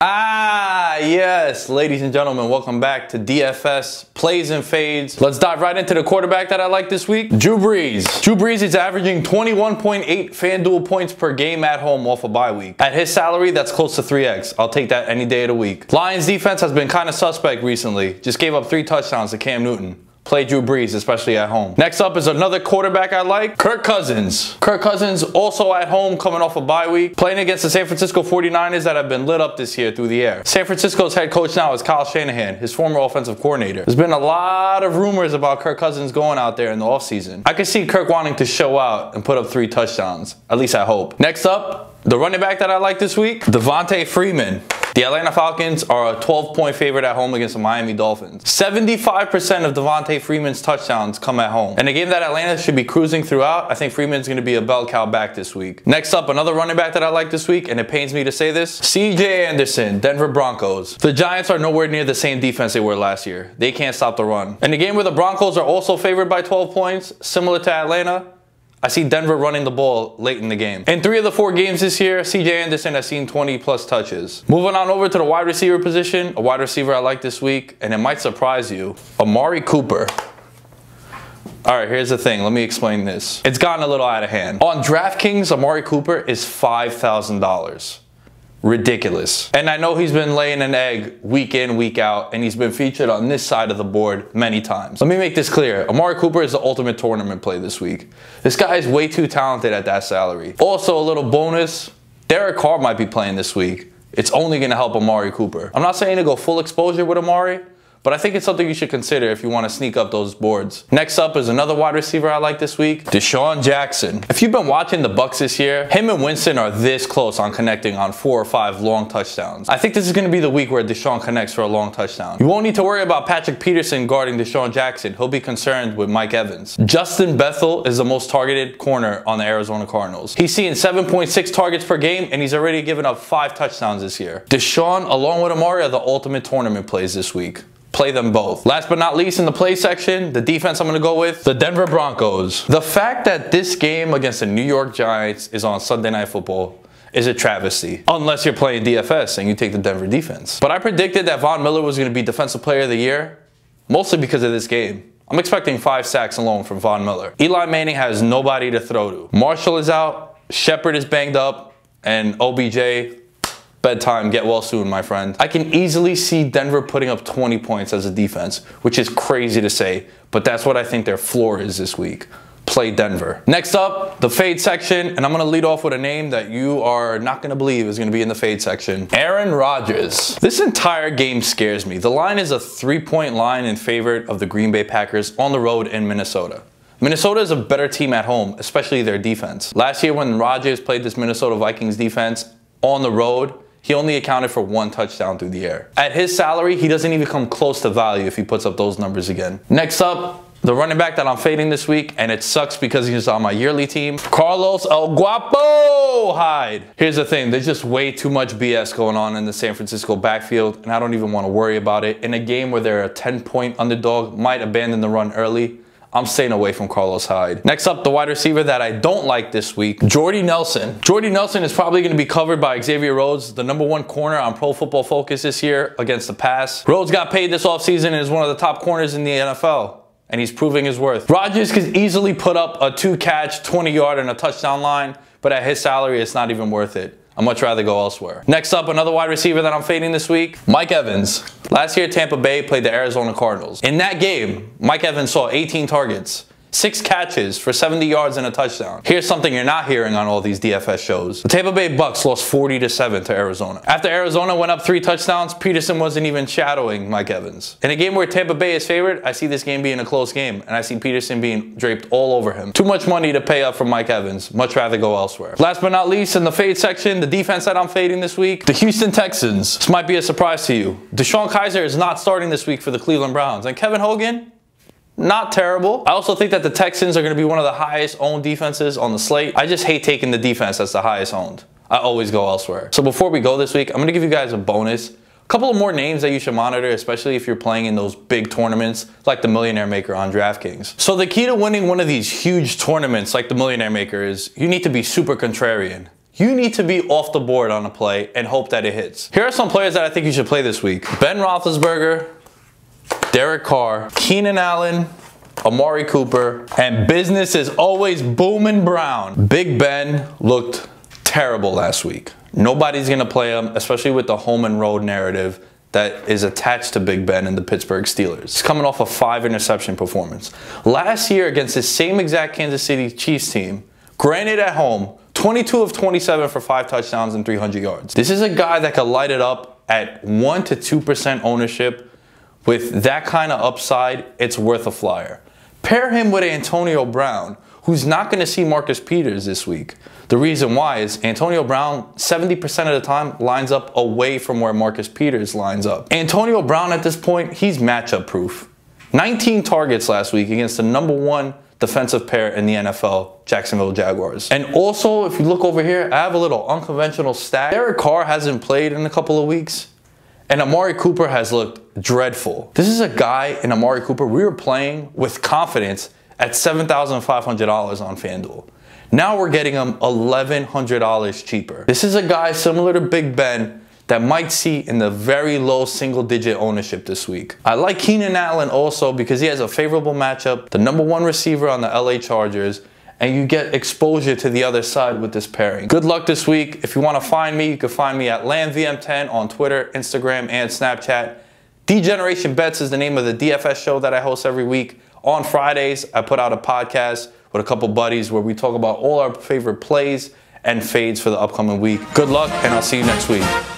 Ah, yes, ladies and gentlemen, welcome back to DFS Plays and Fades. Let's dive right into the quarterback that I like this week, Drew Brees. Drew Brees is averaging 21.8 FanDuel points per game at home off a bye week. At his salary, that's close to 3x. I'll take that any day of the week. Lions defense has been kind of suspect recently. Just gave up three touchdowns to Cam Newton play Drew Brees, especially at home. Next up is another quarterback I like, Kirk Cousins. Kirk Cousins also at home coming off a bye week, playing against the San Francisco 49ers that have been lit up this year through the air. San Francisco's head coach now is Kyle Shanahan, his former offensive coordinator. There's been a lot of rumors about Kirk Cousins going out there in the offseason. I could see Kirk wanting to show out and put up three touchdowns, at least I hope. Next up, the running back that I like this week, Devonta Freeman. The Atlanta Falcons are a 12-point favorite at home against the Miami Dolphins. 75% of Devonta Freeman's touchdowns come at home. And a game that Atlanta should be cruising throughout, I think Freeman's going to be a bell cow back this week. Next up, another running back that I like this week, and it pains me to say this, CJ Anderson, Denver Broncos. The Giants are nowhere near the same defense they were last year. They can't stop the run. In a game where the Broncos are also favored by 12 points, similar to Atlanta, I see Denver running the ball late in the game. In three of the four games this year, CJ Anderson has seen 20 plus touches. Moving on over to the wide receiver position, a wide receiver I like this week, and it might surprise you, Amari Cooper. All right, here's the thing. Let me explain this. It's gotten a little out of hand. On DraftKings, Amari Cooper is $5,000 ridiculous. And I know he's been laying an egg week in, week out, and he's been featured on this side of the board many times. Let me make this clear. Amari Cooper is the ultimate tournament play this week. This guy is way too talented at that salary. Also, a little bonus, Derek Carr might be playing this week. It's only going to help Amari Cooper. I'm not saying to go full exposure with Amari, but I think it's something you should consider if you want to sneak up those boards. Next up is another wide receiver I like this week, DeSean Jackson. If you've been watching the Bucks this year, him and Winston are this close on connecting on four or five long touchdowns. I think this is going to be the week where DeSean connects for a long touchdown. You won't need to worry about Patrick Peterson guarding DeSean Jackson. He'll be concerned with Mike Evans. Justin Bethel is the most targeted corner on the Arizona Cardinals. He's seeing 7.6 targets per game, and he's already given up five touchdowns this year. DeSean, along with Amari, are the ultimate tournament plays this week play them both. Last but not least in the play section, the defense I'm going to go with, the Denver Broncos. The fact that this game against the New York Giants is on Sunday Night Football is a travesty. Unless you're playing DFS and you take the Denver defense. But I predicted that Von Miller was going to be Defensive Player of the Year, mostly because of this game. I'm expecting five sacks alone from Von Miller. Eli Manning has nobody to throw to. Marshall is out, Shepard is banged up, and OBJ bedtime, get well soon, my friend. I can easily see Denver putting up 20 points as a defense, which is crazy to say, but that's what I think their floor is this week. Play Denver. Next up, the fade section, and I'm gonna lead off with a name that you are not gonna believe is gonna be in the fade section. Aaron Rodgers. This entire game scares me. The line is a three-point line in favor of the Green Bay Packers on the road in Minnesota. Minnesota is a better team at home, especially their defense. Last year when Rodgers played this Minnesota Vikings defense on the road, he only accounted for one touchdown through the air. At his salary, he doesn't even come close to value if he puts up those numbers again. Next up, the running back that I'm fading this week, and it sucks because he's on my yearly team, Carlos El Guapo Hyde. Here's the thing, there's just way too much BS going on in the San Francisco backfield, and I don't even want to worry about it. In a game where they're a 10-point underdog, might abandon the run early, I'm staying away from Carlos Hyde. Next up, the wide receiver that I don't like this week, Jordy Nelson. Jordy Nelson is probably going to be covered by Xavier Rhodes, the number one corner on Pro Football Focus this year against the pass. Rhodes got paid this offseason and is one of the top corners in the NFL and he's proving his worth. Rodgers could easily put up a two catch, 20 yard and a touchdown line, but at his salary, it's not even worth it. I'd much rather go elsewhere. Next up, another wide receiver that I'm fading this week, Mike Evans. Last year, Tampa Bay played the Arizona Cardinals. In that game, Mike Evans saw 18 targets, six catches for 70 yards and a touchdown. Here's something you're not hearing on all these DFS shows. The Tampa Bay Bucs lost 40 to 7 to Arizona. After Arizona went up three touchdowns, Peterson wasn't even shadowing Mike Evans. In a game where Tampa Bay is favored, I see this game being a close game, and I see Peterson being draped all over him. Too much money to pay up for Mike Evans. Much rather go elsewhere. Last but not least, in the fade section, the defense that I'm fading this week, the Houston Texans. This might be a surprise to you. DeShone Kizer is not starting this week for the Cleveland Browns, and Kevin Hogan, not terrible. I also think that the Texans are going to be one of the highest owned defenses on the slate. I just hate taking the defense that's the highest owned. I always go elsewhere. So before we go this week, I'm going to give you guys a bonus A couple of more names that you should monitor, especially if you're playing in those big tournaments like the Millionaire Maker on DraftKings. So the key to winning one of these huge tournaments like the Millionaire Maker is you need to be super contrarian. You need to be off the board on a play and hope that it hits. Here are some players that I think you should play this week. Ben Roethlisberger, Derek Carr, Keenan Allen, Amari Cooper, and business is always booming brown. Big Ben looked terrible last week. Nobody's to play him, especially with the home and road narrative that is attached to Big Ben and the Pittsburgh Steelers. He's coming off a five interception performance. Last year against the same exact Kansas City Chiefs team, granted at home, 22 of 27 for five touchdowns and 300 yards. This is a guy that could light it up at 1 to 2% ownership. With that kind of upside, it's worth a flyer. Pair him with Antonio Brown, who's not going to see Marcus Peters this week. The reason why is Antonio Brown, 70% of the time, lines up away from where Marcus Peters lines up. Antonio Brown at this point, he's matchup proof. 19 targets last week against the number one defensive pair in the NFL, Jacksonville Jaguars. And also, if you look over here, I have a little unconventional stat. Derek Carr hasn't played in a couple of weeks. And Amari Cooper has looked dreadful. This is a guy in Amari Cooper we were playing with confidence at $7,500 on FanDuel. Now we're getting him $1,100 cheaper. This is a guy similar to Big Ben that might see in the very low single digit ownership this week. I like Keenan Allen also because he has a favorable matchup, the number one receiver on the LA Chargers, and you get exposure to the other side with this pairing. Good luck this week. If you want to find me, you can find me at LambVM10 on Twitter, Instagram, and Snapchat. Degeneration Bets is the name of the DFS show that I host every week. On Fridays, I put out a podcast with a couple buddies where we talk about all our favorite plays and fades for the upcoming week. Good luck, and I'll see you next week.